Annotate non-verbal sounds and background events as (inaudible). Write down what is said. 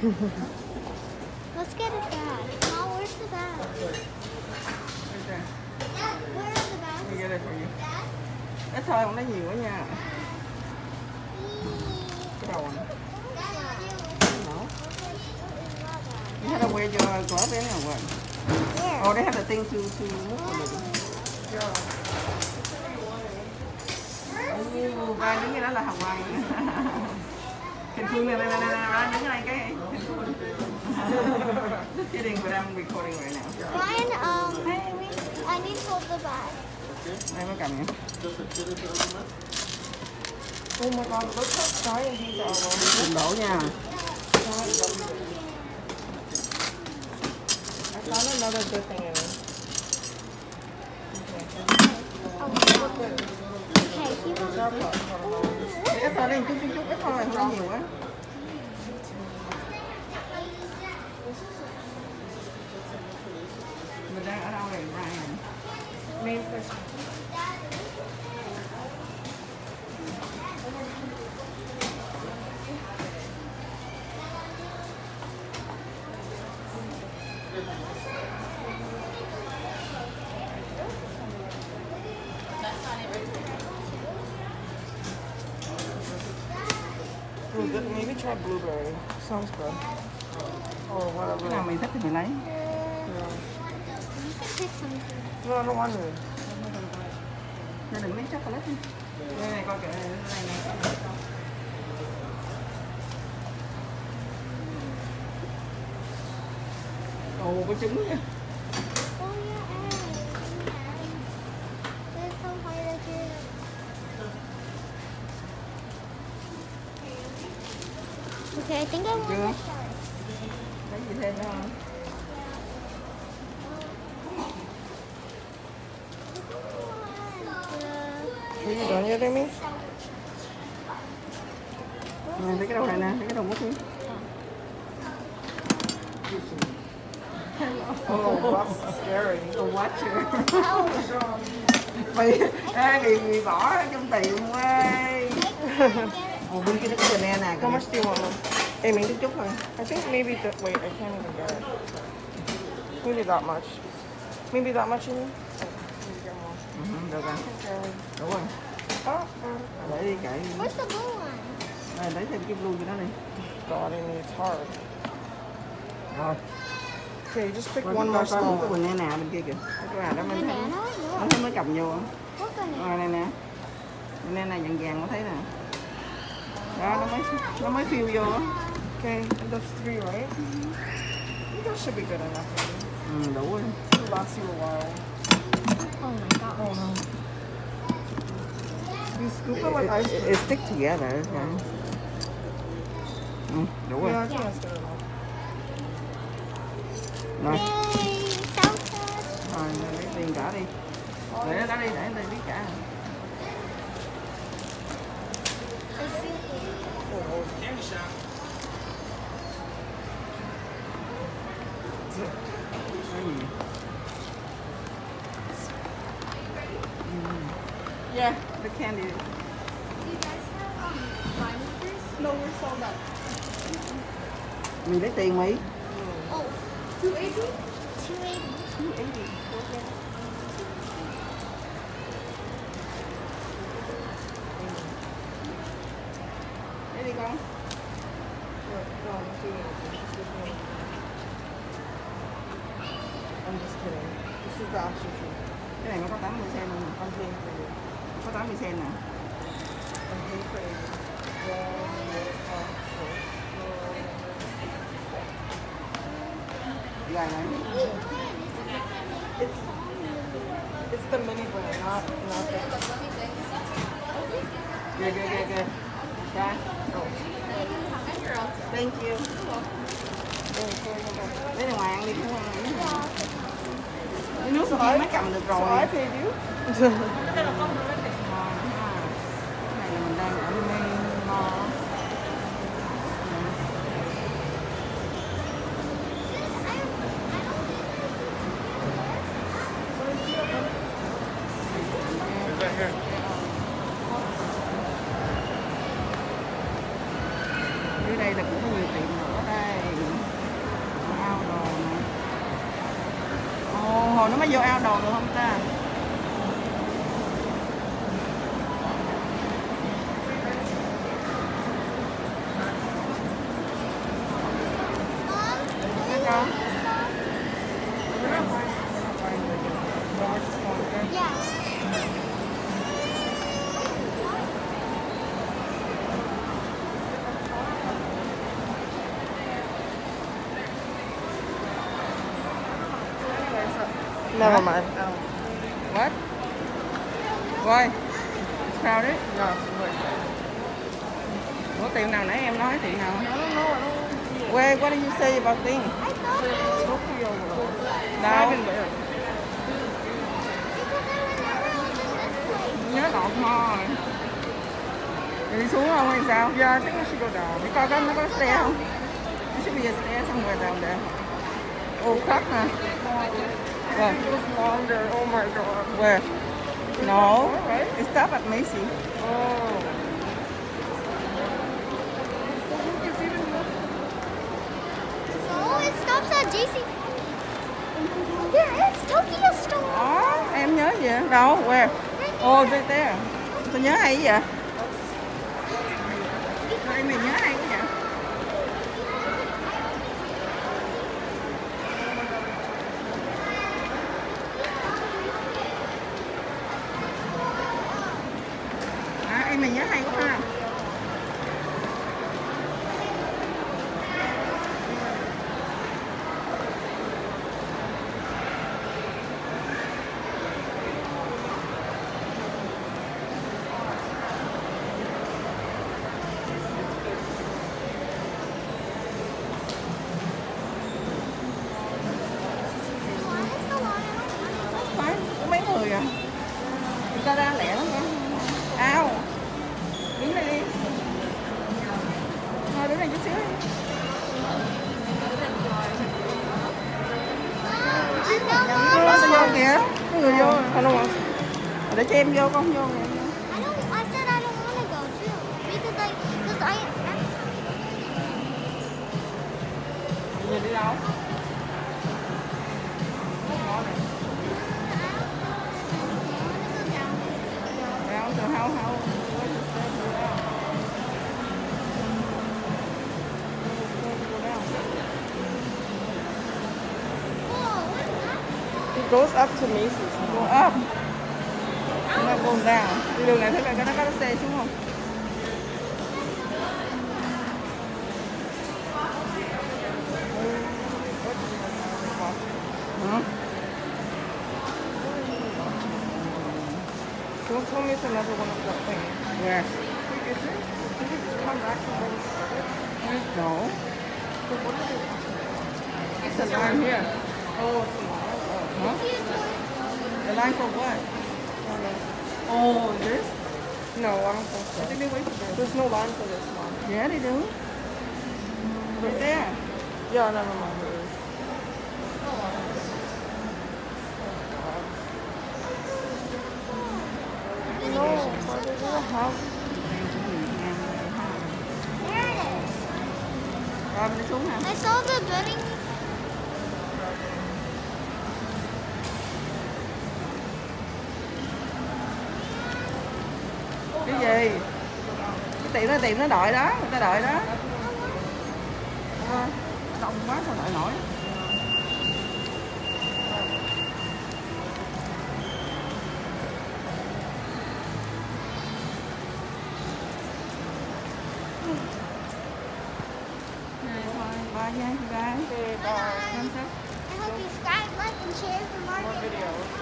(laughs) Let's get a bag. Mom, where's the bag? Right there. Where is the Let bag? me get it for you. Dad? Ít thôi, không lấy nhiều quá nha. Cái đầu này. You had to wear your glove in or what? Where? Oh, they have the thing to to move a little. Ồ, ba cái đó là hồng (laughs) quang. Can Phương này, này, này, này, này, đứng cái cái. Just kidding, but I'm recording right now. Ryan, um, I need to hold the bag. Đây mới cầm nha. Oh my god, look how giant these are. Đừng đổ nha. I found another good thing in it. Okay, he wants lên chút chút chút, ít thôi, không có nhiều quá. Mình đang ở đâu vậy, Ryan? Main Maybe try blueberry. Sounds good. Or whatever. Cái nào mình thích thì mình lấy. Yeah. No, I don't want it. Nên đừng lấy chocolate đi. Đây này, coi kìa, này, này. Ồ, có trứng kìa. Okay, I think I want the shark. Lấy gì thêm nữa không? Are you done yet, Amy? Nè, lấy cái đầu này nè, lấy cái đầu mút đi. Oh, that's scary. Quá chưa? Mày, à, người, người bỏ trong tiệm quá. Bên kia nó có banana. How much do you want, Mom? Amy? Chút chút thôi. I think maybe the wait, I can't even get it. Maybe that much. Maybe that much? Oh, maybe get more. Ừ, được rồi. Okay. Đủ rồi. Oh, oh. Để đi kệ. Where's the blue one? Rồi, lấy thêm cái blue cho nó đi. God, Amy, it's hard. Rồi. Okay, just pick Coi, one more một cái small. banana bên kia kìa. Cái nào đó mình thấy. Banana? Nó mới cầm vô. Rồi này nè. Banana vàng vàng có thấy nè. Đó, nó mới nó mới phiêu vô á. Okay, and that's three, right? I think that should be good enough. Amy. Ừ, đủ rồi. It'll last you a while. Oh my god. Oh no. You scoop it like ice It, cream. it stick together. Okay. Ừ, đủ rồi. Yeah, I think that's good enough. Rồi, Yay! Salted. rồi lấy tiền cả đi. Để đó đi, để đây biết cả. Cái gì? Mm. Yeah, the candy. No, we're sold out. Mình lấy tiền Mỹ. Oh, 280? 280. Lấy đi con. No, I'm doing it. She's giving me- I'm just kidding. This is the actual truth. Cái này nó có 80 cent luôn. I'm paying for you. Có 80 cent nè. I'm paying for you. One more time. Dài này. It's it's the mini brand, not not the. Kìa kìa kìa kìa. Cha. Thank you. Lấy đàng hoàng đi cũng không nước kia mới cầm được. Cái này là mình đang ở main mall. Dưới đây là cũng có nhiều tiệm nữa đây. nó mới vô ao đồ được không ta Mom, Thấy không? yeah. Never mind. What? Why? It's crowded? No. Ủa tiệm nào nãy em nói tiệm nào? Where, what did you say about thing? Place. Nhớ lộn thôi Rồi đi xuống không hay sao? Yeah, I think I should go down. Đi coi có nó có xe không? There should be a stair somewhere down there. Ô khắc nè. Where? It was longer. Oh my god. Where? No. Right? It stopped at Macy. Oh. More. So it stops at JC. There is Tokyo Store. Đó, em nhớ gì vậy? Đâu? Where? Ồ, oh, right there. Tôi nhớ hay vậy? Sao em mình nhớ hay quá vậy? À, em mình nhớ hay quá ha. Kìa. Người vô. I don't want. Để cho em vô, con vô nè. đi đâu goes up to Macy's. Go up. Nó go down. Đi đường này thấy cái nó có xe xuống không? Don't tell me it's another one of that thing. Where? Is it? Did it just come back from where we started? No. So what is it? It's a line here. Oh, Huh? The line for what? I don't know. Oh, this? No, I don't think so. I think they wait for this. There's no line for this one. Yeah, they do. Right there. Yeah, never mind. There is. No, but there's a house. There it is. Rồi mình đi xuống hả? I saw the building. Tiệm nó tiệm nó đợi đó, người ta đợi đó. Đông quá sao đợi nổi. Thôi, bye nha, bye. Okay, bye. Chăm sóc. I hope you subscribe, like, and share for more More videos. videos.